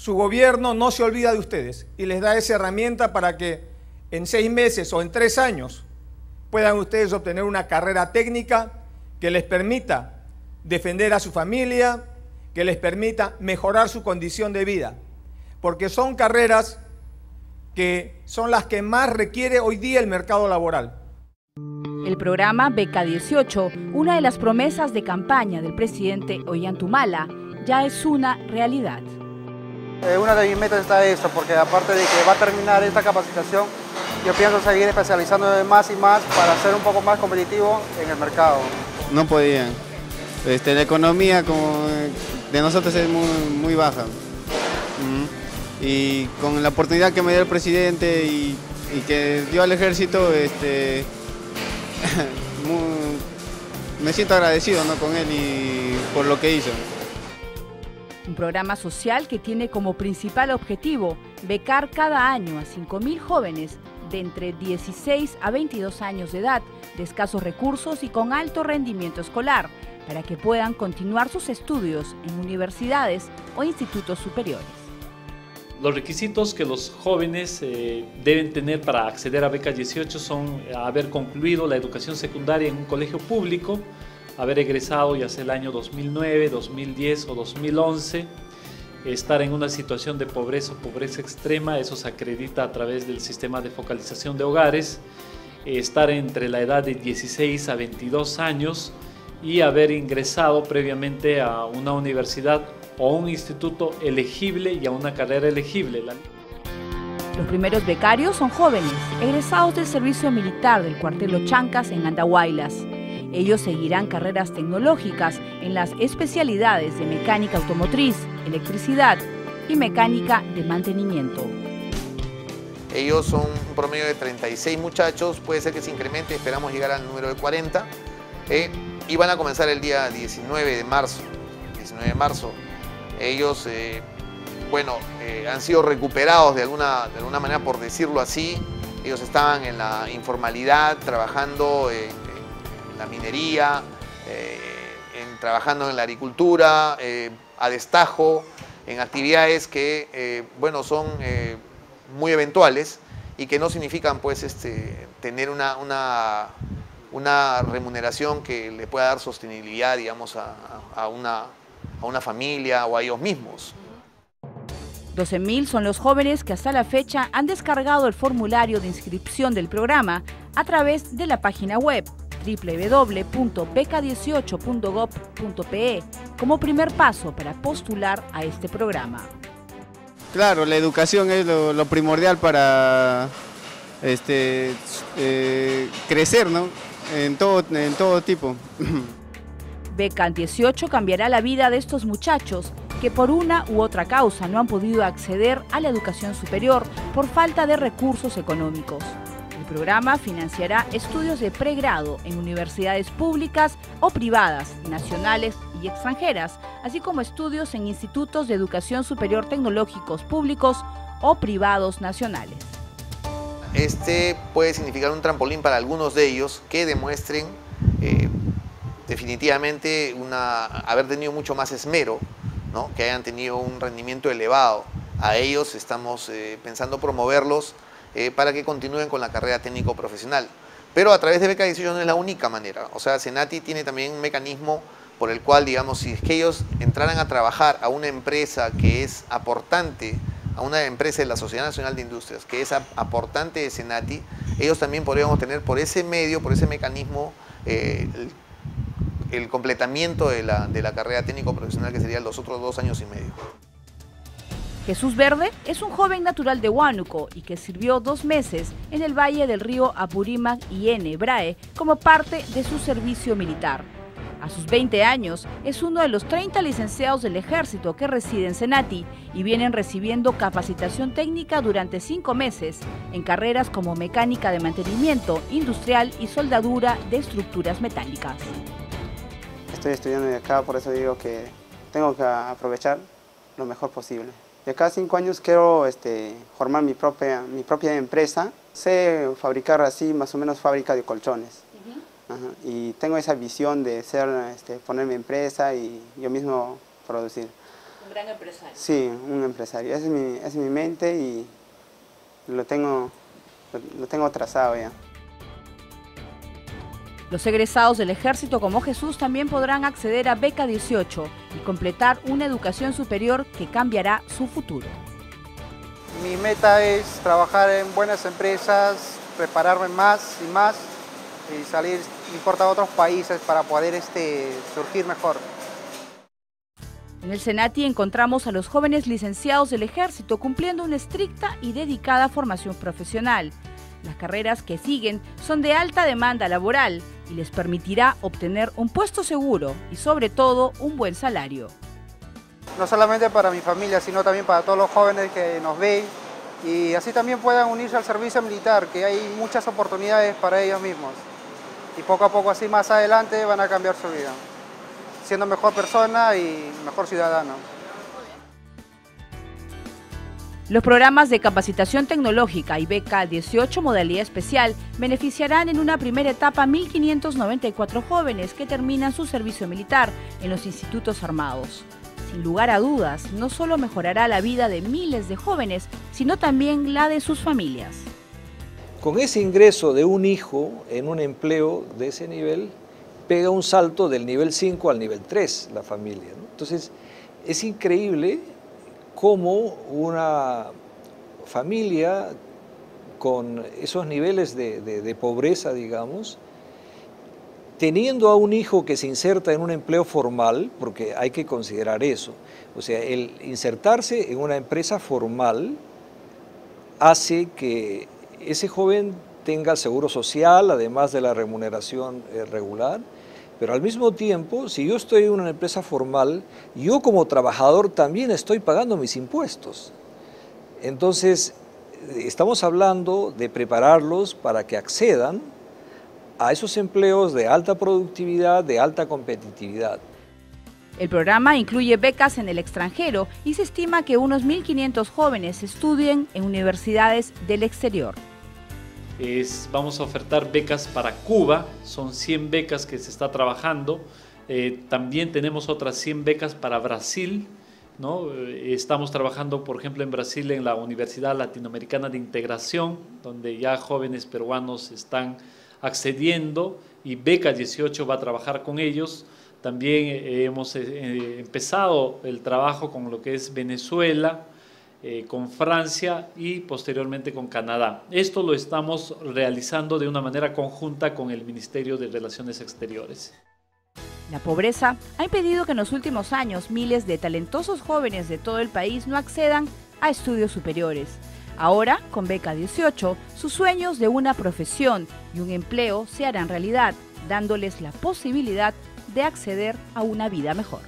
su gobierno no se olvida de ustedes y les da esa herramienta para que en seis meses o en tres años puedan ustedes obtener una carrera técnica que les permita defender a su familia, que les permita mejorar su condición de vida, porque son carreras que son las que más requiere hoy día el mercado laboral. El programa Beca 18, una de las promesas de campaña del presidente Ollantumala, ya es una realidad. Eh, una de mis metas está esto, porque aparte de que va a terminar esta capacitación, yo pienso seguir especializando más y más para ser un poco más competitivo en el mercado. No podían. Este, la economía como de nosotros es muy, baja. Y con la oportunidad que me dio el presidente y, que dio al ejército, este, me siento agradecido con él y por lo que hizo. Un programa social que tiene como principal objetivo becar cada año a 5.000 jóvenes de entre 16 a 22 años de edad, de escasos recursos y con alto rendimiento escolar, para que puedan continuar sus estudios en universidades o institutos superiores. Los requisitos que los jóvenes eh, deben tener para acceder a Beca 18 son haber concluido la educación secundaria en un colegio público, haber egresado ya sea el año 2009, 2010 o 2011, estar en una situación de pobreza o pobreza extrema, eso se acredita a través del sistema de focalización de hogares, estar entre la edad de 16 a 22 años y haber ingresado previamente a una universidad o un instituto elegible y a una carrera elegible. Los primeros becarios son jóvenes, egresados del servicio militar del cuartel Los Chancas en Andahuaylas. Ellos seguirán carreras tecnológicas en las especialidades de mecánica automotriz, electricidad y mecánica de mantenimiento. Ellos son un promedio de 36 muchachos, puede ser que se incremente, esperamos llegar al número de 40. Eh, y van a comenzar el día 19 de marzo. 19 de marzo. Ellos, eh, bueno, eh, han sido recuperados de alguna, de alguna manera, por decirlo así. Ellos estaban en la informalidad, trabajando en la minería, eh, trabajando en la agricultura, eh, a destajo, en actividades que, eh, bueno, son muy eventuales y que no significan, pues, este, tener una, una, remuneración que le pueda dar sostenibilidad, digamos, a, a, una, a una familia o a ellos mismos. 12.000 son los jóvenes que hasta la fecha han descargado el formulario de inscripción del programa a través de la página web www.beca18.gov.pe como primer paso para postular a este programa. Claro, la educación es lo, primordial para este, eh, crecer ¿no? en, todo, en todo tipo. Beca 18 cambiará la vida de estos muchachos que por una u otra causa no han podido acceder a la educación superior por falta de recursos económicos. Programa financiará estudios de pregrado en universidades públicas o privadas, nacionales y extranjeras, así como estudios en institutos de educación superior tecnológicos públicos o privados nacionales. Este puede significar un trampolín para algunos de ellos que demuestren eh, definitivamente una, haber tenido mucho más esmero, ¿no? que hayan tenido un rendimiento elevado. A ellos estamos eh, pensando promoverlos eh, para que continúen con la carrera técnico profesional. Pero a través de Beca 18 no es la única manera. O sea, Senati tiene también un mecanismo por el cual, digamos, si es que ellos entraran a trabajar a una empresa que es aportante, a una empresa de la Sociedad Nacional de Industrias, que es aportante de Senati, ellos también podríamos tener por ese medio, por ese mecanismo, eh, el, completamiento de la, de la carrera técnico profesional que serían los otros dos años y medio. Jesús Verde es un joven natural de Huánuco y que sirvió dos meses en el valle del río Apurímac y N. Brae como parte de su servicio militar. A sus 20 años es uno de los 30 licenciados del ejército que residen en Senati y vienen recibiendo capacitación técnica durante cinco meses en carreras como mecánica de mantenimiento industrial y soldadura de estructuras metálicas. Estoy estudiando acá, por eso digo que tengo que aprovechar lo mejor posible. De cada cinco años quiero este, formar mi propia, mi propia empresa. Sé fabricar así, más o menos fábrica de colchones. Y tengo esa visión de ser, este, poner mi empresa y yo mismo producir. Un gran empresario. Sí, un empresario. Esa es mi, esa es mi mente y lo tengo, lo, lo tengo trazado ya. Los egresados del ejército como Jesús también podrán acceder a Beca 18 y completar una educación superior que cambiará su futuro. Mi meta es trabajar en buenas empresas, prepararme más y más y salir, no importa, a otros países para poder este, surgir mejor. En el Senati encontramos a los jóvenes licenciados del ejército cumpliendo una estricta y dedicada formación profesional. Las carreras que siguen son de alta demanda laboral y les permitirá obtener un puesto seguro y sobre todo un buen salario. No solamente para mi familia, sino también para todos los jóvenes que nos ven y así también puedan unirse al servicio militar, que hay muchas oportunidades para ellos mismos. Y poco a poco así más adelante van a cambiar su vida, siendo mejor persona y mejor ciudadano. Los programas de capacitación tecnológica y beca 18 modalidad especial beneficiarán en una primera etapa a 1.594 jóvenes que terminan su servicio militar en los institutos armados. Sin lugar a dudas, no solo mejorará la vida de miles de jóvenes, sino también la de sus familias. Con ese ingreso de un hijo en un empleo de ese nivel, pega un salto del nivel 5 al nivel 3 la familia. Entonces, es increíble cómo una familia con esos niveles de, pobreza, digamos, teniendo a un hijo que se inserta en un empleo formal, porque hay que considerar eso, o sea, el insertarse en una empresa formal hace que ese joven tenga seguro social, además de la remuneración eh, regular, pero al mismo tiempo, si yo estoy en una empresa formal, yo como trabajador también estoy pagando mis impuestos. Entonces, estamos hablando de prepararlos para que accedan a esos empleos de alta productividad, de alta competitividad. El programa incluye becas en el extranjero y se estima que unos 1.500 jóvenes estudien en universidades del exterior. Vamos a ofertar becas para Cuba, son 100 becas que se está trabajando. Eh, también tenemos otras 100 becas para Brasil. ¿no? Eh, estamos trabajando, por ejemplo, en Brasil en la Universidad Latinoamericana de Integración, donde ya jóvenes peruanos están accediendo y Beca 18 va a trabajar con ellos. También eh, hemos empezado el trabajo con lo que es Venezuela, eh, con Francia y posteriormente con Canadá. Esto lo estamos realizando de una manera conjunta con el Ministerio de Relaciones Exteriores. La pobreza ha impedido que en los últimos años miles de talentosos jóvenes de todo el país no accedan a estudios superiores. Ahora, con Beca 18, sus sueños de una profesión y un empleo se harán realidad, dándoles la posibilidad de acceder a una vida mejor.